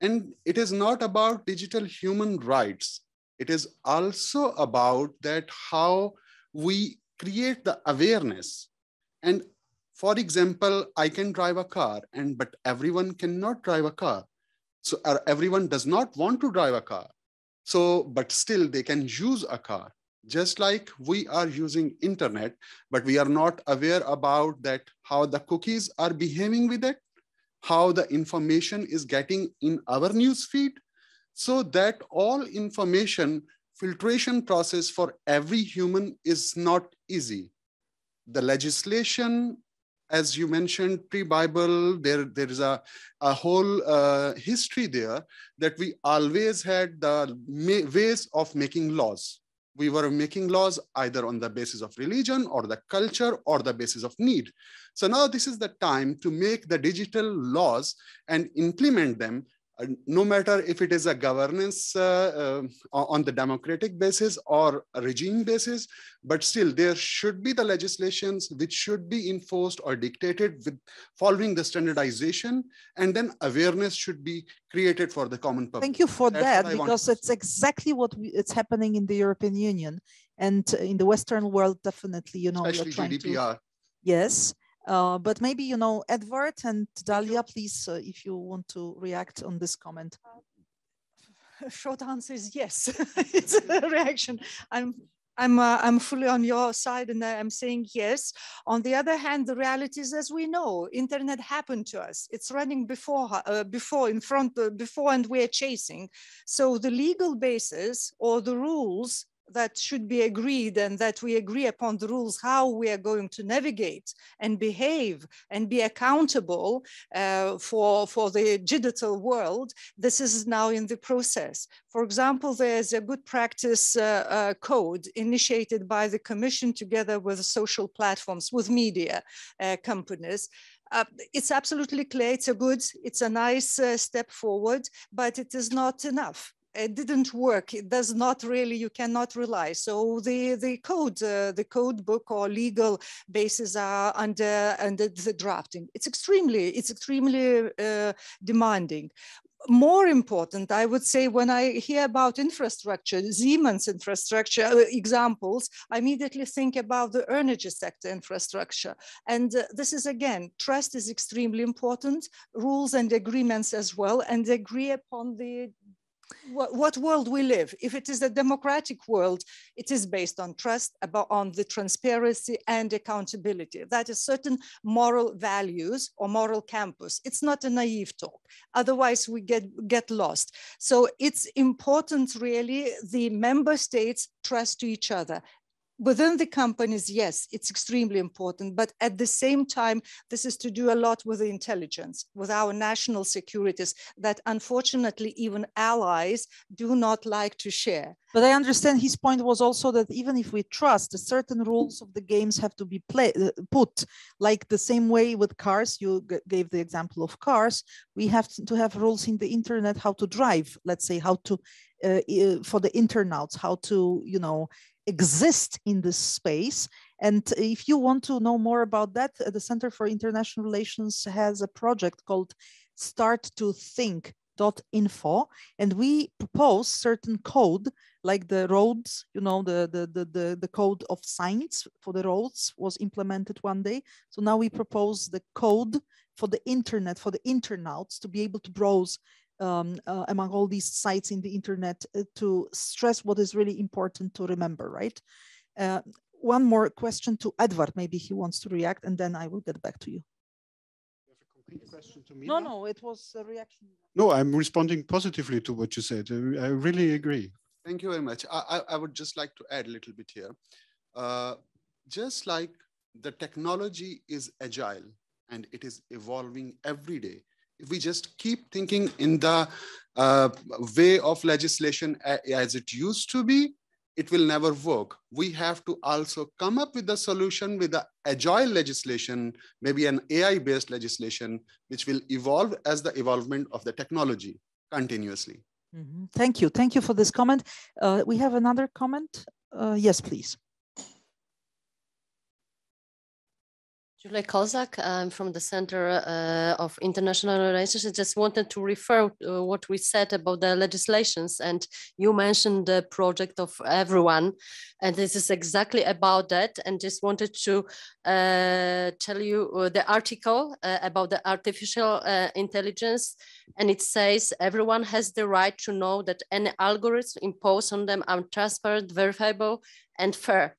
And it is not about digital human rights. It is also about that how we create the awareness. And for example, I can drive a car, and but everyone cannot drive a car. So everyone does not want to drive a car. So, but still they can use a car. Just like we are using internet, but we are not aware about that how the cookies are behaving with it, how the information is getting in our news feed, so that all information filtration process for every human is not easy. The legislation, as you mentioned, pre-Bible, there, there is a, a whole uh, history there that we always had the ways of making laws. We were making laws either on the basis of religion or the culture or the basis of need. So now this is the time to make the digital laws and implement them no matter if it is a governance uh, uh, on the democratic basis or a regime basis, but still there should be the legislations which should be enforced or dictated with following the standardization, and then awareness should be created for the common public. Thank you for That's that what I wanted because it's exactly what we, it's happening in the European Union and in the Western world. Definitely, you know, Especially trying to GDPR. Yes, uh, but maybe, you know, Edward and Dalia, please, uh, if you want to react on this comment. short answer is yes. it's a reaction. I'm I'm uh, I'm fully on your side, and I'm saying yes. On the other hand, the reality is, as we know, internet happened to us. It's running before, uh, before, in front, uh, before, and we're chasing. So the legal basis or the rules that should be agreed and that we agree upon the rules how we are going to navigate and behave and be accountable uh, for for the digital world this is now in the process. For example there's a good practice uh, uh, code initiated by the commission together with social platforms with media uh, companies. Uh, it's absolutely clear it's a good it's a nice uh, step forward but it is not enough it didn't work it does not really you cannot rely. So the the code uh, the code book or legal bases are under under the drafting. It's extremely it's extremely uh, demanding. More important, I would say, when I hear about infrastructure, Siemens infrastructure uh, examples, I immediately think about the energy sector infrastructure. And uh, this is again, trust is extremely important, rules and agreements as well, and agree upon the what, what, world we live. If it is a democratic world, it is based on trust, about on the transparency and accountability. That is certain moral values or moral campus. It's not a naive talk. Otherwise, we get get lost. So it's important, really, the member states trust to each other within the companies, yes, it's extremely important. But at the same time, this is to do a lot with the intelligence, with our national securities that unfortunately even allies do not like to share. But I understand his point was also that even if we trust, certain rules of the games have to be play, put, like the same way with cars, you gave the example of cars, we have to have rules in the internet how to drive, let's say how to, uh, for the internauts, how to, you know, exist in this space. And if you want to know more about that, uh, the Center for International Relations has a project called Start to Think info and we propose certain code like the roads you know the, the the the the code of signs for the roads was implemented one day so now we propose the code for the internet for the internauts to be able to browse um, uh, among all these sites in the internet uh, to stress what is really important to remember, right? Uh, one more question to Edward, maybe he wants to react and then I will get back to you. question to me? No, no, it was a reaction. No, I'm responding positively to what you said. I really agree. Thank you very much. I, I would just like to add a little bit here. Uh, just like the technology is agile and it is evolving every day, if we just keep thinking in the uh, way of legislation as it used to be, it will never work. We have to also come up with a solution with the agile legislation, maybe an AI-based legislation, which will evolve as the evolvement of the technology continuously. Mm -hmm. Thank you. Thank you for this comment. Uh, we have another comment. Uh, yes, please. Julia Kozak, I'm from the Center uh, of International Relations. I just wanted to refer to what we said about the legislations, and you mentioned the project of everyone, and this is exactly about that. And just wanted to uh, tell you uh, the article uh, about the artificial uh, intelligence, and it says everyone has the right to know that any algorithm imposed on them are transparent, verifiable, and fair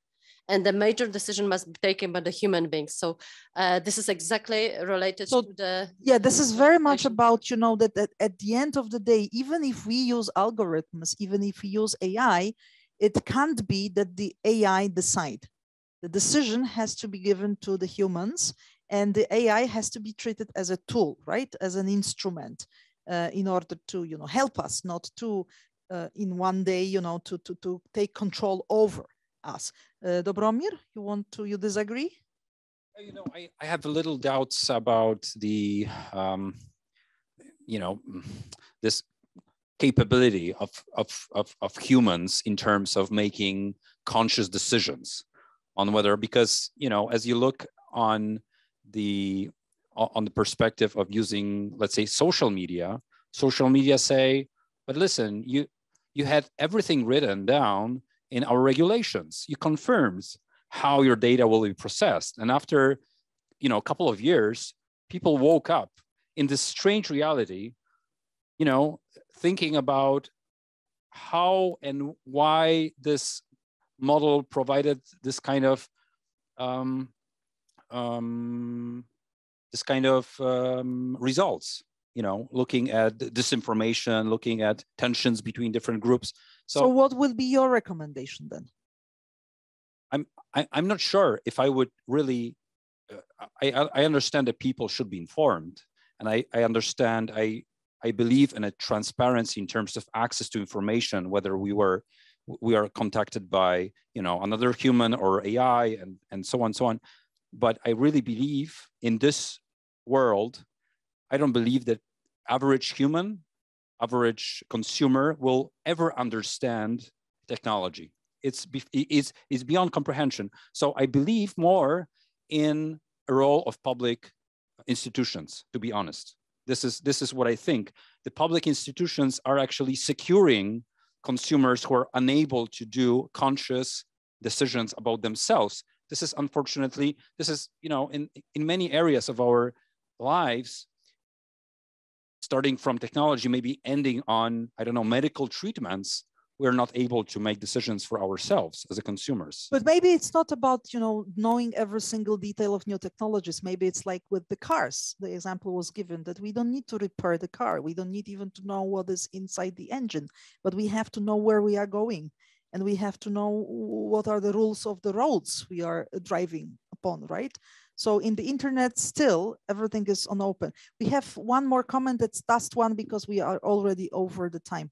and the major decision must be taken by the human beings. So uh, this is exactly related so, to the. Yeah, this is very much about, you know, that, that at the end of the day, even if we use algorithms, even if we use AI, it can't be that the AI decide. The decision has to be given to the humans and the AI has to be treated as a tool, right? As an instrument uh, in order to, you know, help us not to uh, in one day, you know, to, to, to take control over us. Uh, Dobromir, you want to, you disagree? You know, I, I have little doubts about the, um, you know, this capability of, of, of, of humans in terms of making conscious decisions on whether, because, you know, as you look on the, on the perspective of using, let's say, social media, social media say, but listen, you, you had everything written down in our regulations. It confirms how your data will be processed. And after, you know, a couple of years, people woke up in this strange reality, you know, thinking about how and why this model provided this kind of um, um, this kind of um, results you know looking at disinformation looking at tensions between different groups so, so what would be your recommendation then? I'm I, am i am not sure if I would really. Uh, I I understand that people should be informed, and I I understand I I believe in a transparency in terms of access to information, whether we were we are contacted by you know another human or AI and and so on and so on. But I really believe in this world. I don't believe that average human average consumer will ever understand technology. It's, it's, it's beyond comprehension. So I believe more in a role of public institutions, to be honest. This is, this is what I think. The public institutions are actually securing consumers who are unable to do conscious decisions about themselves. This is unfortunately, this is, you know, in, in many areas of our lives, starting from technology, maybe ending on, I don't know, medical treatments, we're not able to make decisions for ourselves as a consumers. But maybe it's not about, you know, knowing every single detail of new technologies. Maybe it's like with the cars, the example was given that we don't need to repair the car. We don't need even to know what is inside the engine, but we have to know where we are going. And we have to know what are the rules of the roads we are driving upon, right? So in the internet, still everything is on open. We have one more comment. That's last one because we are already over the time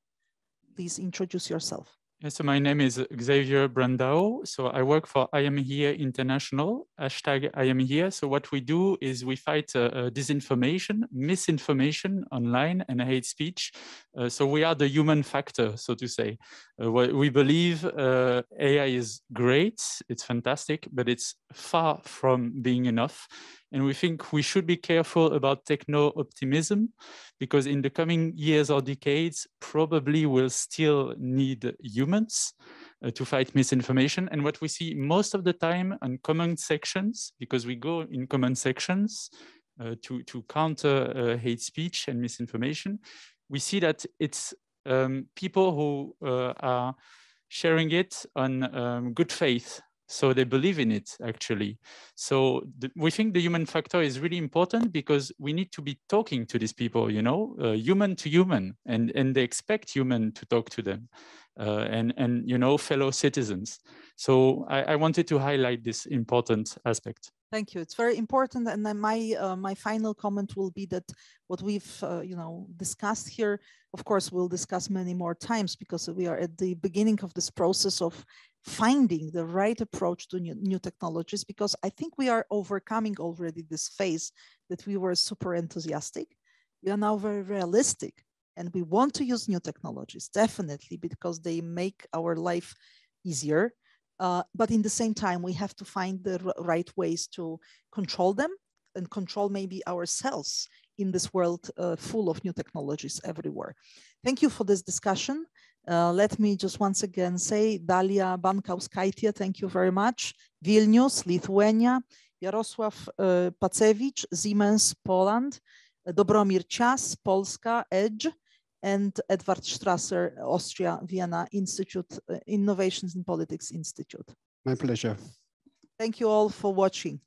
please introduce yourself. So my name is Xavier Brandao. So I work for I Am Here International, hashtag I Am Here. So what we do is we fight uh, uh, disinformation, misinformation online and hate speech. Uh, so we are the human factor, so to say. Uh, we believe uh, AI is great, it's fantastic, but it's far from being enough. And we think we should be careful about techno optimism because in the coming years or decades, probably we'll still need humans uh, to fight misinformation. And what we see most of the time on comment sections, because we go in comment sections uh, to, to counter uh, hate speech and misinformation, we see that it's um, people who uh, are sharing it on um, good faith so they believe in it actually. So the, we think the human factor is really important because we need to be talking to these people you know uh, human to human and and they expect human to talk to them uh, and and you know fellow citizens. So I, I, wanted to highlight this important aspect. Thank you. It's very important and then my uh, my final comment will be that what we've uh, you know discussed here of course we'll discuss many more times because we are at the beginning of this process of finding the right approach to new, new technologies because I think we are overcoming already this phase that we were super enthusiastic. We are now very realistic and we want to use new technologies, definitely, because they make our life easier. Uh, but in the same time, we have to find the right ways to control them and control maybe ourselves in this world uh, full of new technologies everywhere. Thank you for this discussion. Uh, let me just once again say Dalia Bankauskaitė, thank you very much. Vilnius, Lithuania, Jarosław uh, Pacewicz, Siemens, Poland, Dobromir Cias, Polska, EDGE, and Edward Strasser, Austria, Vienna Institute, uh, Innovations in Politics Institute. My pleasure. Thank you all for watching.